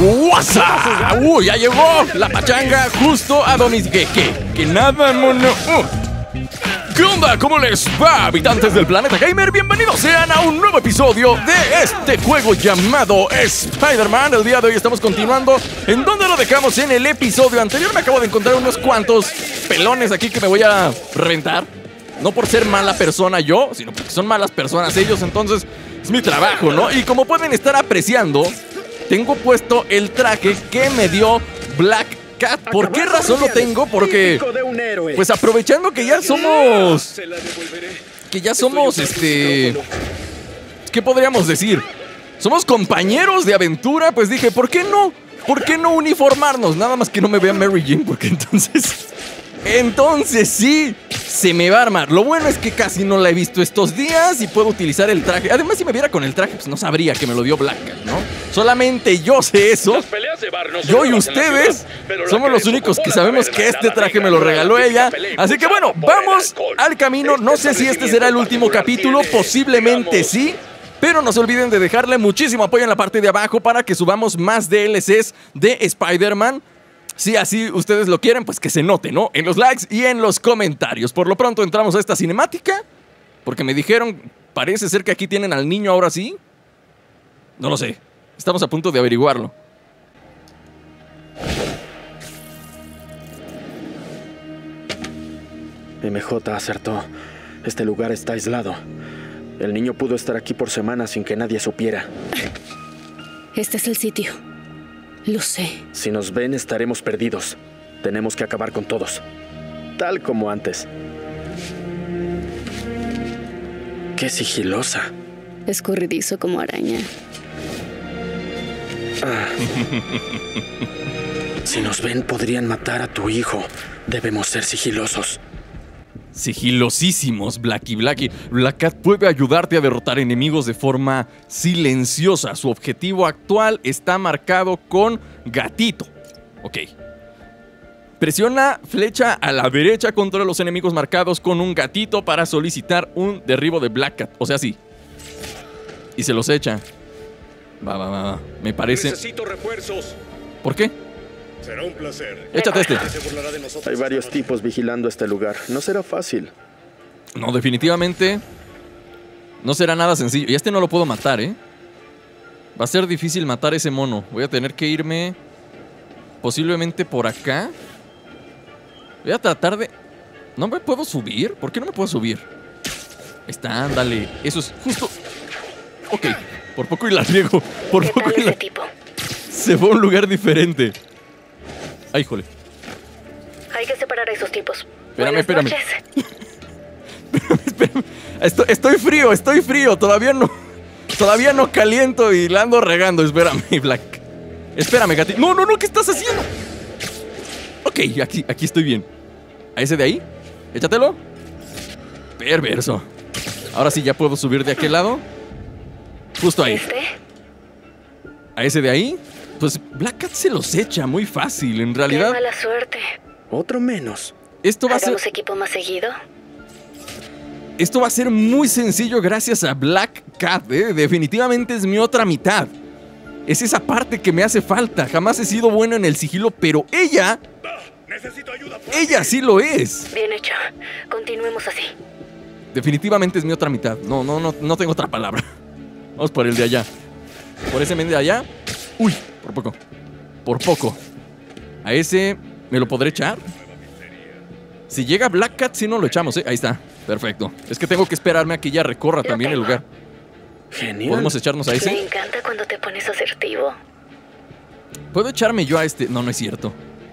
WhatsApp. Uh, ya llegó la pachanga justo a. ¿Qué? ¿Qué? Que nada, mono. Uh. ¿Qué onda? ¿Cómo les va, habitantes del planeta gamer? Bienvenidos sean a un nuevo episodio de este juego llamado Spider-Man. El día de hoy estamos continuando en donde lo dejamos en el episodio anterior. Me acabo de encontrar unos cuantos pelones aquí que me voy a reventar. No por ser mala persona yo, sino porque son malas personas ellos, entonces es mi trabajo, ¿no? Y como pueden estar apreciando, tengo puesto el traje que me dio Black Cat. ¿Por qué razón lo tengo? Porque, pues aprovechando que ya somos... Que ya somos, este... ¿Qué podríamos decir? Somos compañeros de aventura, pues dije, ¿por qué no? ¿Por qué no uniformarnos? Nada más que no me vea Mary Jane, porque entonces... Entonces sí, se me va a armar. Lo bueno es que casi no la he visto estos días y puedo utilizar el traje. Además, si me viera con el traje, pues no sabría que me lo dio Black ¿no? Solamente yo sé eso. Yo y ustedes somos los únicos que sabemos que este traje me lo regaló ella. Así que bueno, vamos al camino. No sé si este será el último capítulo, posiblemente sí. Pero no se olviden de dejarle muchísimo apoyo en la parte de abajo para que subamos más DLCs de Spider-Man. Si así ustedes lo quieren, pues que se note, ¿no? En los likes y en los comentarios. Por lo pronto entramos a esta cinemática. Porque me dijeron, parece ser que aquí tienen al niño ahora sí. No lo sé. Estamos a punto de averiguarlo. MJ acertó. Este lugar está aislado. El niño pudo estar aquí por semanas sin que nadie supiera. Este es el sitio. Lo sé. Si nos ven, estaremos perdidos. Tenemos que acabar con todos. Tal como antes. Qué sigilosa. Escurridizo como araña. Ah. si nos ven, podrían matar a tu hijo. Debemos ser sigilosos. Sigilosísimos, Blacky Blacky. Black Cat puede ayudarte a derrotar enemigos de forma silenciosa. Su objetivo actual está marcado con gatito. Ok. Presiona flecha a la derecha contra los enemigos marcados con un gatito para solicitar un derribo de Black Cat. O sea, sí. Y se los echa. Va, va, va. Me parece. Necesito refuerzos. ¿Por qué? Será un placer. Échate este. Hay varios tipos vigilando este lugar. No será fácil. No, definitivamente no será nada sencillo. Y este no lo puedo matar, ¿eh? Va a ser difícil matar ese mono. Voy a tener que irme posiblemente por acá. Voy a tratar de... ¿No me puedo subir? ¿Por qué no me puedo subir? Ahí está, ándale. Eso es justo... Ok, por poco y la riego. Por ¿Qué poco tal y la... ese tipo? Se fue a un lugar diferente. Ay, jole. Hay que separar a esos tipos. Espérame, espérame. Espérame. Estoy, estoy frío, estoy frío. Todavía no. Todavía no caliento y la ando regando. Espérame, Black. Espérame, gatito. No, no, no, ¿qué estás haciendo? Ok, aquí, aquí estoy bien. ¿A ese de ahí? Échatelo. Perverso. Ahora sí ya puedo subir de aquel lado. Justo ahí. ¿Este? A ese de ahí. Pues Black Cat se los echa muy fácil. En Qué realidad, mala suerte. Otro menos. esto va a ser. ¿Hagamos equipo más seguido? Esto va a ser muy sencillo gracias a Black Cat, ¿eh? Definitivamente es mi otra mitad. Es esa parte que me hace falta. Jamás he sido bueno en el sigilo, pero ella, Necesito ayuda. por ella sí lo es. Bien hecho. Continuemos así. Definitivamente es mi otra mitad. No, no, no, no tengo otra palabra. Vamos por el de allá. Por ese men de allá. Uy, por poco. Por poco. A ese, ¿me lo podré echar? Si llega Black Cat, sí no lo echamos, ¿eh? Ahí está. Perfecto. Es que tengo que esperarme a que ella recorra también el lugar. Genial. ¿Podemos echarnos a Me ese? encanta cuando te pones asertivo. ¿Puedo echarme yo a este? No, no es cierto.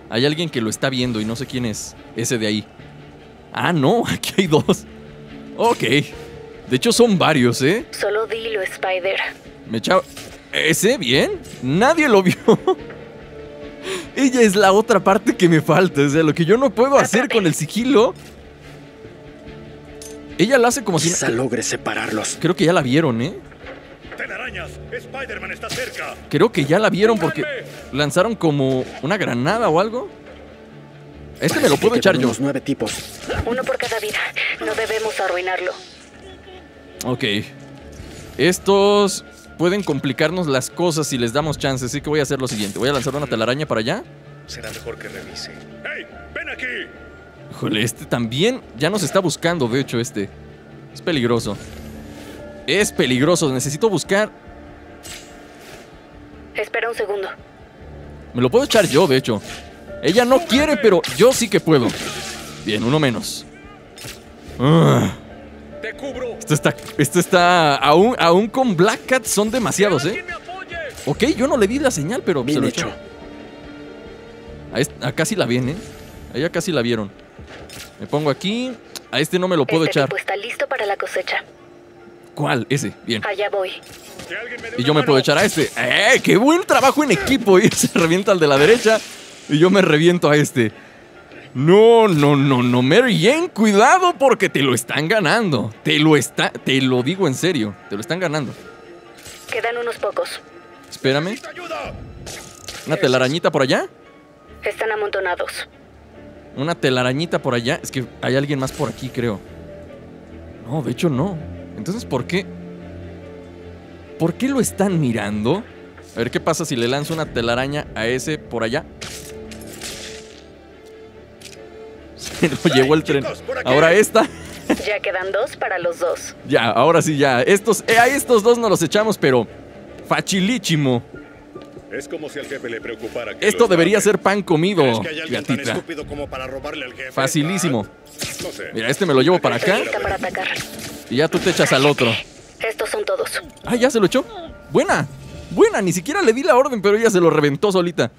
Hay alguien que lo está viendo y no sé quién es. Ese de ahí. Ah, no, aquí hay dos. Ok. De hecho, son varios, ¿eh? Solo dilo, Spider. Me echaba. ¿Ese? ¿Bien? Nadie lo vio. Ella es la otra parte que me falta. O sea, lo que yo no puedo hacer con el sigilo. Ella lo hace como si. Quizá logre separarlos. Creo que ya la vieron, ¿eh? Telarañas. Spider-Man está cerca. Creo que ya la vieron porque lanzaron como una granada o algo. Este me lo puedo Que echar yo. unos nueve tipos. Uno por cada vida. No debemos arruinarlo. Ok. Estos. Pueden complicarnos las cosas si les damos chance. Así que voy a hacer lo siguiente. Voy a lanzar una telaraña para allá. Será mejor que revise. ¡Hey! ¡Ven aquí! Híjole, este también ya nos está buscando, de hecho, este. Es peligroso. Es peligroso. Necesito buscar. Espera un segundo. Me lo puedo echar yo, de hecho. Ella no quiere, pero yo sí que puedo. Bien, uno menos. Ah, ¡Te cubro! esto está. Esto está. Aún, aún con Black Cat son demasiados, ¿eh? Ok, yo no le di la señal, pero se Bien lo hecho. echó. A, est- a casi la ven, ¿eh? A ella casi la vieron. Me pongo aquí. A este no me lo puedo este echar. tipo está listo para la cosecha. ¿Cuál? Ese. Bien. Allá voy. ¡Que alguien me dé Y yo me puedo echar a este. ¡Eh! ¡Qué buen trabajo en equipo! Y se revienta al de la derecha. Y yo me reviento a este. No, no, no, no, Mary Jane, cuidado porque te lo están ganando. Te lo está, te lo digo en serio, te lo están ganando. Quedan unos pocos. Espérame, una telarañita por allá, Están amontonados. una telarañita por allá. Es que hay alguien más por aquí, creo. No, de hecho no. Entonces, ¿por qué? ¿Por qué lo están mirando? A ver qué pasa si le lanzo una telaraña a ese por allá. Se lo llevó el tren. Ahora esta. Ya quedan dos para los dos. Ya, ahora sí, ya. Estos, eh, a estos dos nos los echamos, pero facilísimo. Es como si al jefe le preocupara que Esto debería ser pan comido, ¿Crees que hay alguien tan gatita. estúpido como para robarle al jefe? Facilísimo. No sé. Mira, este me lo llevo para acá para y ya tú te echas al otro. Estos son todos. Ah, ya se lo echó. Buena, buena. Ni siquiera le di la orden, pero ella se lo reventó solita.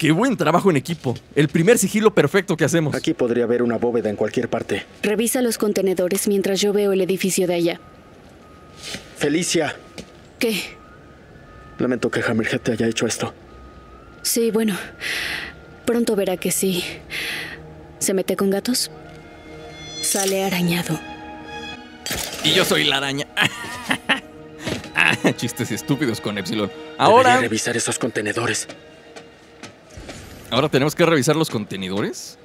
Qué buen trabajo en equipo. El primer sigilo perfecto que hacemos. Aquí podría haber una bóveda en cualquier parte. Revisa los contenedores mientras yo veo el edificio de allá. Felicia, ¿Qué? lamento que Hammerhead te haya hecho esto. Sí, bueno. Pronto verá que sí. ¿Se mete con gatos? Sale arañado. Y yo soy la araña. Ah, Chistes estúpidos con Epsilon. Debería Ahora, revisar esos contenedores. Ahora tenemos que revisar los contenedores.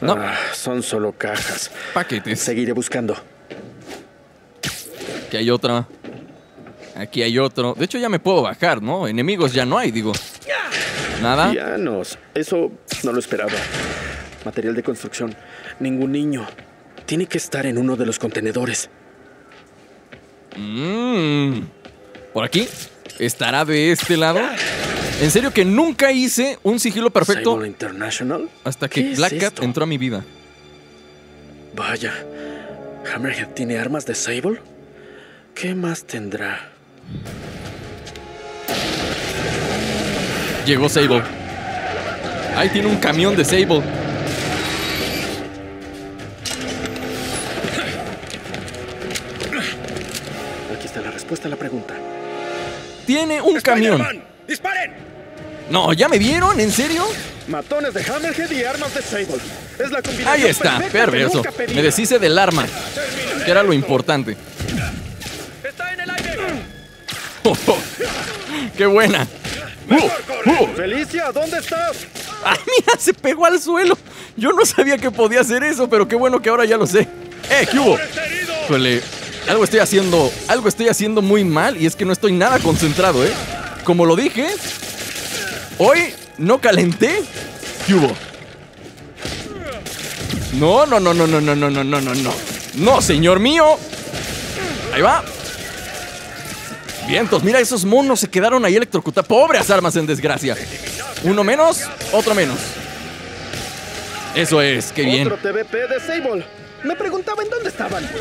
No, Ah, son solo cajas. paquetes. Seguiré buscando. Aquí hay otra. Aquí hay otro. De hecho, ya me puedo bajar, ¿no? Enemigos ya no hay, digo. Nada. Pianos. Eso no lo esperaba. Material de construcción. Ningún niño. Tiene que estar en uno de los contenedores. Mm. Por aquí. ¿Estará de este lado? En serio que nunca hice un sigilo perfecto International. hasta ¿Qué que es Black Cat esto? entró a mi vida. Vaya. ¿Hammerhead tiene armas de Sable? ¿Qué más tendrá? Llegó Sable. Ahí tiene un camión de Sable. Aquí está la respuesta a la pregunta. Tiene un camión. ¡Disparen! No, ¿ya me vieron? ¿En serio? Matones de Hammerhead y armas de Sable. Es la combinación Ahí está, perverso. Me deshice del arma, que era lo importante. ¡Está en el aire! Oh, oh. ¡Qué buena! Uh, uh. Felicia, ¿dónde estás? ¡Ah, mira! Se pegó al suelo. Yo no sabía que podía hacer eso, pero qué bueno que ahora ya lo sé. ¡Eh, qué hubo! Algo estoy haciendo, algo estoy haciendo muy mal y es que no estoy nada concentrado, ¿eh? Como lo dije, hoy no calenté. ¿Qué hubo? No, no, no, no, no, no, no, no, no, no, no. No, señor mío. Ahí va. Vientos, mira, esos monos se quedaron ahí electrocutados. Pobres armas en desgracia. Uno menos, otro menos. Eso es, qué bien. Otro TVP de Sable. Me preguntaba en dónde estaban.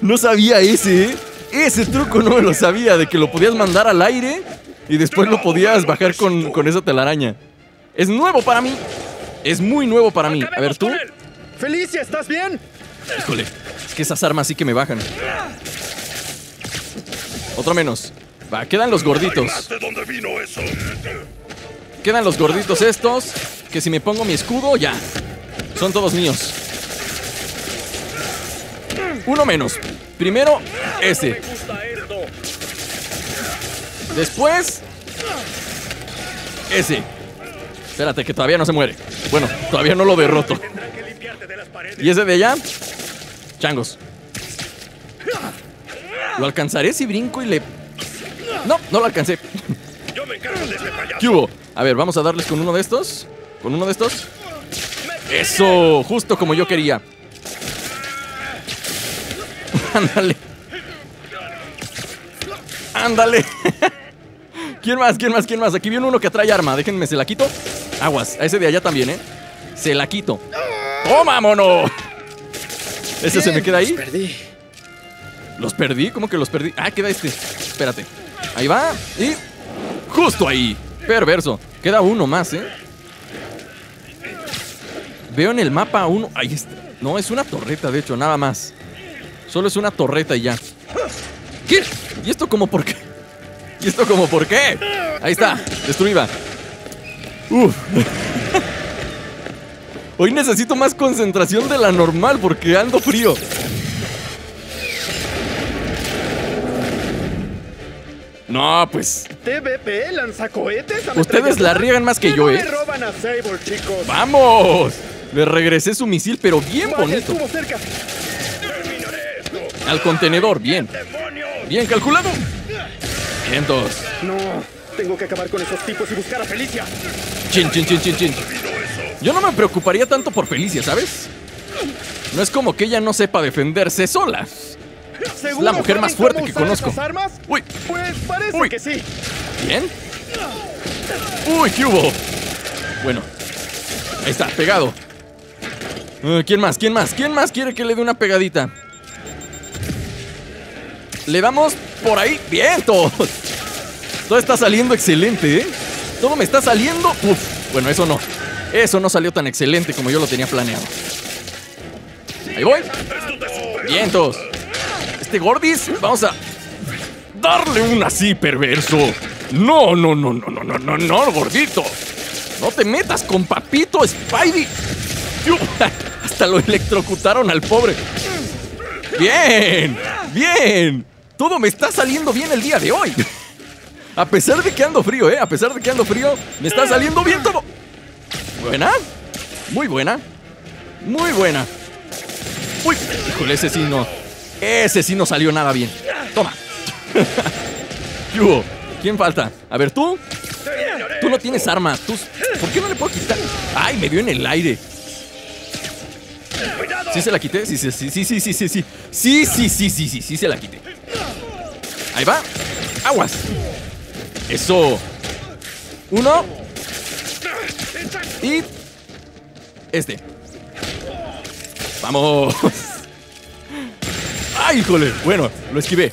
No sabía ese, ¿eh? Ese truco no me lo sabía, de que lo podías mandar al aire y después lo podías bajar con, con esa telaraña. Es nuevo para mí. Es muy nuevo para mí. A ver, ¡Acabemos tú. Felicia, ¿estás bien? Híjole, es que esas armas sí que me bajan. Otro menos. Va, quedan los gorditos. Quedan los gorditos estos. Que si me pongo mi escudo, ya. Son todos míos. Uno menos. Primero, ese. Después. Ese. Espérate, que todavía no se muere. Bueno, todavía no lo derroto. ¿Y ese de allá? Changos. ¿Lo alcanzaré si brinco y le... No, no lo alcancé. Yo me encargo de. ¿Qué hubo? A ver, vamos a darles con uno de estos. ¿Con uno de estos? Eso, justo como yo quería. Ándale. Ándale. ¿Quién más? ¿Quién más? ¿Quién más? Aquí viene uno que trae arma. Déjenme, se la quito. Aguas. A ese de allá también, ¿eh? Se la quito. ¡Toma, mono! Ese se me queda ahí. Perdí. ¿Los perdí? ¿Cómo que los perdí? Ah, queda este. Espérate. Ahí va. Y. Justo ahí. Perverso. Queda uno más, ¿eh? Veo en el mapa uno. Ahí está. No, es una torreta, de hecho, nada más. Solo es una torreta y ya. ¿Qué? ¿Y esto como por qué? ¿Y esto como por qué? Ahí está. Destruida. Uf. Hoy necesito más concentración de la normal porque ando frío. No, pues TVP lanzacohetes. Ustedes la riegan más que yo, ¿eh? me roban a Sable, chicos. ¡Vamos! Le regresé su misil, pero bien bonito. cerca. Al contenedor, bien. Bien calculado. Vientos. No, tengo que acabar con esos tipos y buscar a Felicia. Chin, chin, chin, chin, chin. Yo no me preocuparía tanto por Felicia, ¿sabes? No es como que ella no sepa defenderse sola. ¿Seguro la mujer más fuerte que conozco. armas? Uy. Pues parece Uy. que sí. Bien. Uy, ¿qué hubo? Bueno. Ahí está, pegado. Eh, ¿Quién más? ¿Quién más? ¿Quién más quiere que le dé una pegadita? Le damos por ahí. Bien, todo. Está saliendo excelente, ¿eh? Todo me está saliendo. Uf. Bueno, eso no. Eso no salió tan excelente como yo lo tenía planeado. Ahí voy. Vientos. Este Gordis, vamos a darle un así perverso. No, no, no, no, no, no, no, no, gordito. No te metas con papito Spidey. Hasta lo electrocutaron al pobre. Bien, bien. Todo me está saliendo bien el día de hoy. A pesar de que ando frío, ¿eh? A pesar de que ando frío, me está saliendo bien todo. Buena. Muy buena. Muy buena. Uy, híjole, ese sí no. Ese sí no salió nada bien. Toma. ¿Qué hubo? ¿Quién falta? A ver, tú. Tú no tienes arma. Tú... ¿Por qué no le puedo quitar? Ay, me dio en el aire. ¿Sí se la quité? Sí, sí, sí, sí, sí, sí, sí, sí. Sí, sí, sí, sí, sí, sí, se la quité. Ahí va. Aguas. Eso. Uno. Y. Este. Vamos. ¡Ay, híjole! Bueno, lo esquivé.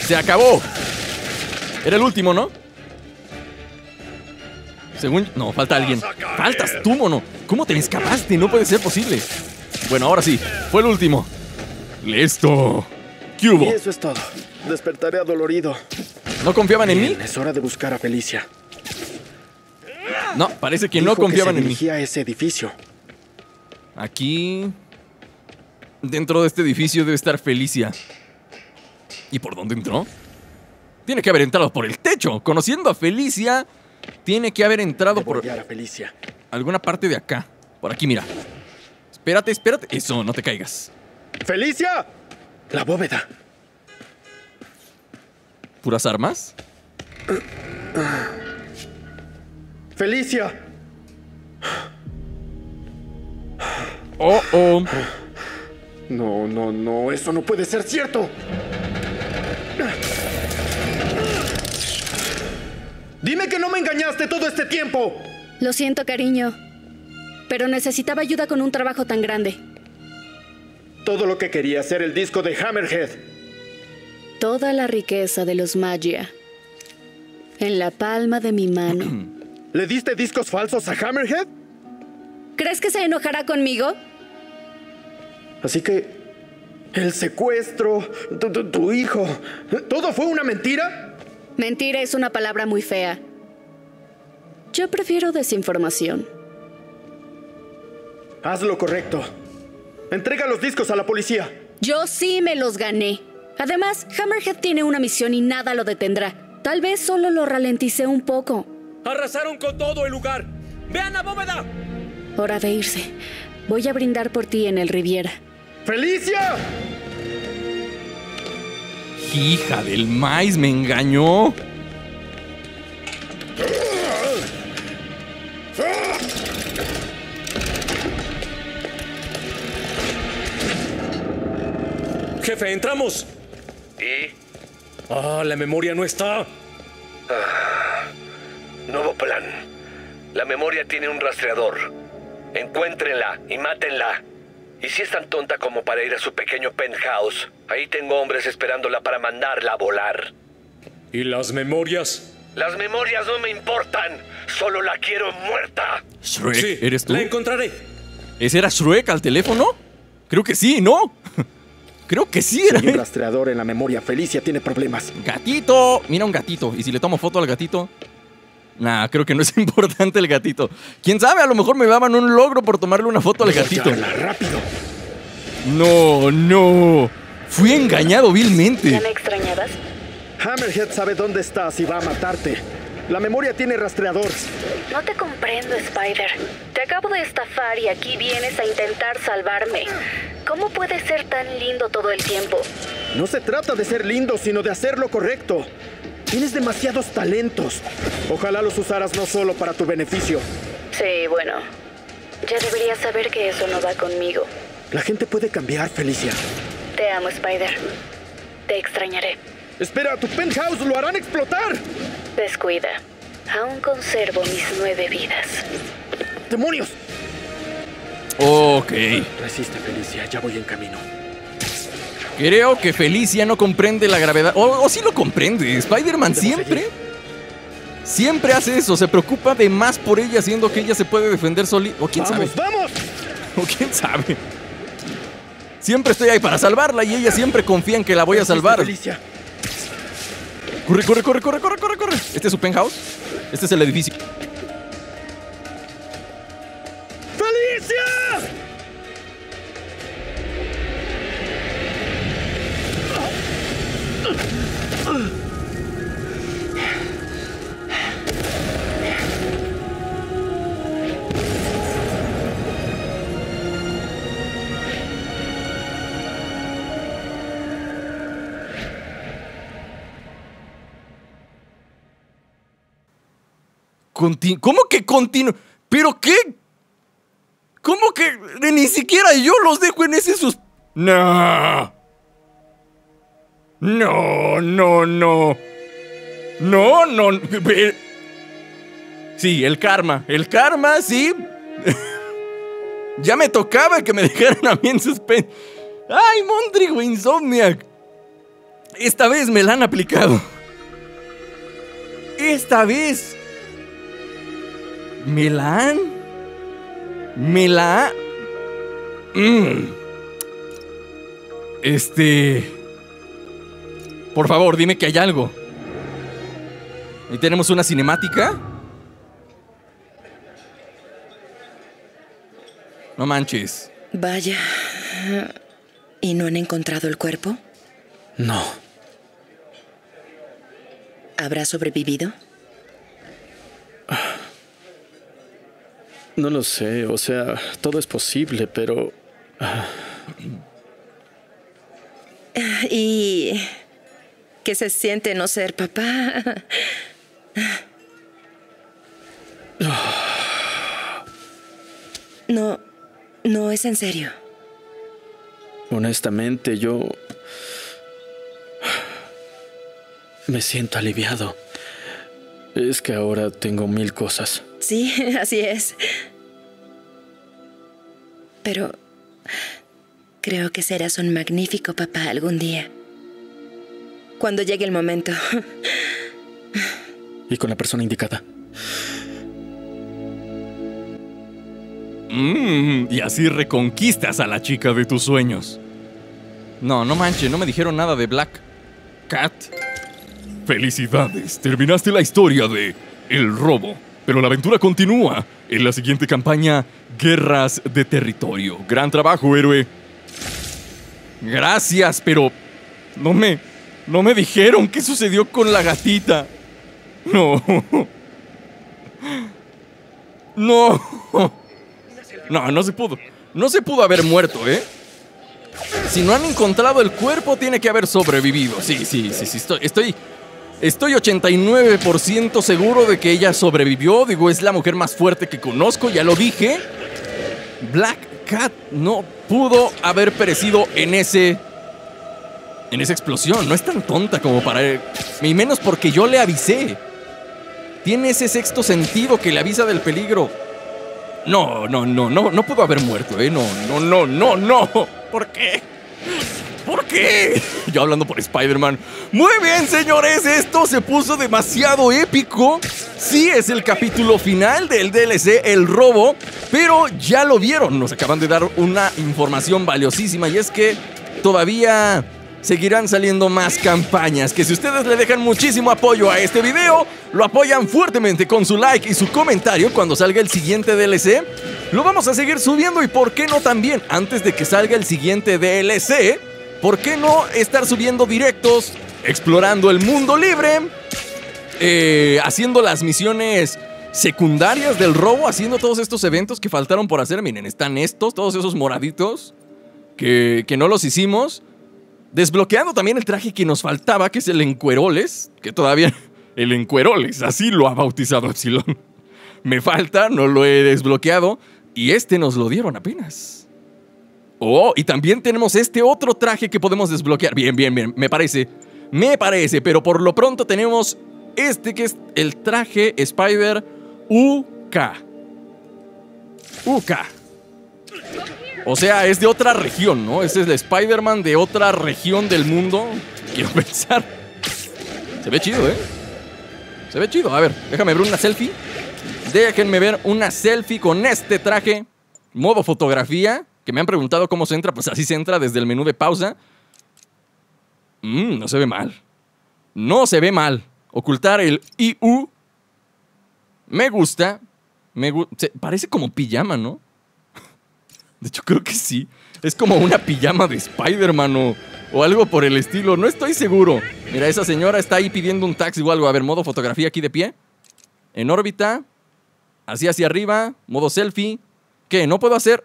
Se acabó. Era el último, ¿no? Según... No, falta alguien. Faltas tú, mono. ¿Cómo te escapaste? No puede ser posible. Bueno, ahora sí. Fue el último. Listo. ¿Qué hubo? eso es todo. Despertaré adolorido. ¿No confiaban en mí? Es hora de buscar a Felicia. No, parece que no confiaban se en mí. a ese edificio. Aquí. Dentro de este edificio debe estar Felicia. ¿Y por dónde entró? Tiene que haber entrado por el techo. Conociendo a Felicia, tiene que haber entrado por a Felicia. alguna parte de acá. Por aquí, mira. Espérate, espérate. Eso, no te caigas. ¡Felicia! La bóveda. ¿Puras armas? ¡Felicia! Oh, oh. No, no, no, eso no puede ser cierto. Dime que no me engañaste todo este tiempo. Lo siento, cariño. Pero necesitaba ayuda con un trabajo tan grande. Todo lo que quería hacer el disco de Hammerhead. Toda la riqueza de los Magia. En la palma de mi mano. ¿Le diste discos falsos a Hammerhead? ¿Crees que se enojará conmigo? Así que... El secuestro, tu, tu- tu hijo, ¿todo fue una mentira? Mentira es una palabra muy fea. Yo prefiero desinformación. Haz lo correcto. Entrega los discos a la policía. Yo sí me los gané. Además, Hammerhead tiene una misión y nada lo detendrá. Tal vez solo lo ralenticé un poco. Arrasaron con todo el lugar. ¡Vean la bóveda! Hora de irse. Voy a brindar por ti en el Riviera. ¡Felicia! Hija del maíz, me engañó. Jefe, entramos. Ah, la memoria no está. Nuevo plan. La memoria tiene un rastreador. Encuéntrenla y mátenla. Y si es tan tonta como para ir a su pequeño penthouse, ahí tengo hombres esperándola para mandarla a volar. ¿Y las memorias? Las memorias no me importan. Solo la quiero muerta. Shrek, Sí, ¿eres tú? La encontraré. ¿Ese era Shrek al teléfono? Creo que sí, ¿no? Creo que sí era. Hay un rastreador en la memoria. Felicia tiene problemas. Gatito. Mira un gatito. ¿Y si le tomo foto al gatito? Nah, creo que no es importante el gatito. ¿Quién sabe? A lo mejor me daban un logro por tomarle una foto al gatito. Rápido. No, no. Fui engañado ¿Ya vilmente. me extrañabas? Hammerhead sabe dónde estás y va a matarte. La memoria tiene rastreador. No te comprendo, Spider. Te acabo de estafar y aquí vienes a intentar salvarme. ¿Cómo puedes ser tan lindo todo el tiempo? No se trata de ser lindo, sino de hacer lo correcto. Tienes demasiados talentos. Ojalá los usaras no solo para tu beneficio. Sí, bueno. Ya deberías saber que eso no va conmigo. La gente puede cambiar, Felicia. Te amo, Spider. Te extrañaré. Espera, tu penthouse lo harán explotar. Descuida. Aún conservo mis nueve vidas. ¡Demonios! Ok. Resiste, Felicia. Ya voy en camino. Creo que Felicia no comprende la gravedad. O, o sí lo comprende. Spider-Man siempre. Siempre hace eso. Se preocupa de más por ella, siendo que ella se puede defender solita. O quién ¡Vamos, sabe. vamos! O quién sabe. Siempre estoy ahí para salvarla y ella siempre confía en que la voy a salvar. Felicia. Corre, corre, corre, corre, corre, corre, corre. ¿Este es su penthouse? Este es el edificio. ¡Felicia! ¿Cómo que continuo? ¿Pero qué? ¿Cómo que ni siquiera yo los dejo en ese sus... No. No, no, no. No, no. ve- Sí, el karma. El karma, sí. ya me tocaba que me dejaran a mí en suspense. ¡Ay, Mondrigo Insomniac! Esta vez me la han aplicado. Esta vez. ¿Me la han? ¿Me la ha- Mm. Este... Por favor, dime que hay algo. ¿Y tenemos una cinemática? No manches. Vaya. ¿Y no han encontrado el cuerpo? No. ¿Habrá sobrevivido? No lo sé. O sea, todo es posible, pero... ¿Y qué se siente no ser papá? No, no es en serio. Honestamente, yo... Me siento aliviado. Es que ahora tengo mil cosas. Sí, así es. Pero creo que serás un magnífico papá algún día. Cuando llegue el momento. Y con la persona indicada. Mm, y así reconquistas a la chica de tus sueños. No, no manches, no me dijeron nada de Black Cat. Felicidades, terminaste la historia de El Robo. Pero la aventura continúa en la siguiente campaña, Guerras de Territorio. Gran trabajo, héroe. Gracias, pero no me no me dijeron qué sucedió con la gatita. No. No. No, no se pudo. No se pudo haber muerto, ¿eh? Si no han encontrado el cuerpo, tiene que haber sobrevivido. Sí, sí, sí, sí. Estoy, estoy, estoy 89% seguro de que ella sobrevivió. Digo, es la mujer más fuerte que conozco, ya lo dije. Black Cat no pudo haber perecido en ese. En esa explosión. No es tan tonta como para. Y menos porque yo le avisé. Tiene ese sexto sentido que le avisa del peligro. No, no, no, no, no pudo haber muerto, ¿eh? No, no, no, no, no. ¿Por qué? ¿Por qué? Yo hablando por Spider-Man. Muy bien, señores, esto se puso demasiado épico. Sí, es el capítulo final del DLC, el robo, pero ya lo vieron. Nos acaban de dar una información valiosísima y es que todavía seguirán saliendo más campañas que si ustedes le dejan muchísimo apoyo a este video, lo apoyan fuertemente con su like y su comentario cuando salga el siguiente DLC, lo vamos a seguir subiendo y por qué no también antes de que salga el siguiente DLC, ¿por qué no estar subiendo directos, explorando el mundo libre, eh, haciendo las misiones secundarias del robo, haciendo todos estos eventos que faltaron por hacer? Miren, están estos, todos esos moraditos que, que no los hicimos. Desbloqueando también el traje que nos faltaba, que es el encueroles, que todavía... El encueroles, así lo ha bautizado Epsilon. Me falta, no lo he desbloqueado, y este nos lo dieron apenas. Oh, y también tenemos este otro traje que podemos desbloquear. Bien, bien, bien, me parece. Me parece, pero por lo pronto tenemos este que es el traje Spider UK. UK. O sea, es de otra región, ¿no? Este es el Spider-Man de otra región del mundo. Quiero pensar. Se ve chido, ¿eh? Se ve chido. A ver, déjame ver una selfie. Déjenme ver una selfie con este traje. Modo fotografía. Que me han preguntado cómo se entra. Pues así se entra desde el menú de pausa. Mmm, no se ve mal. No se ve mal. Ocultar el IU. Me gusta. Me parece como pijama, ¿no? De hecho, creo que sí. Es como una pijama de Spider-Man o, o, algo por el estilo. No estoy seguro. Mira, esa señora está ahí pidiendo un taxi o algo. A ver, modo fotografía aquí de pie. En órbita. Así hacia arriba. Modo selfie. ¿Qué? No puedo hacer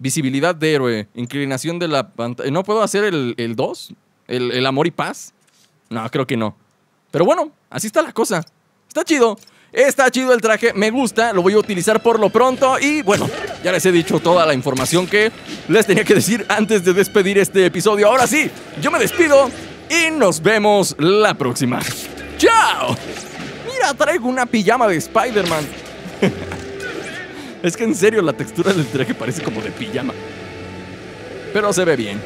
visibilidad de héroe. Inclinación de la pantalla. ¿No puedo hacer el 2? ¿El, ¿El amor y paz? No, creo que no. Pero bueno, así está la cosa. Está chido. Está chido el traje, me gusta, lo voy a utilizar por lo pronto y bueno, ya les he dicho toda la información que les tenía que decir antes de despedir este episodio. Ahora sí, yo me despido y nos vemos la próxima. ¡Chao! Mira, traigo una pijama de Spider-Man. es que en serio la textura del traje parece como de pijama. Pero se ve bien.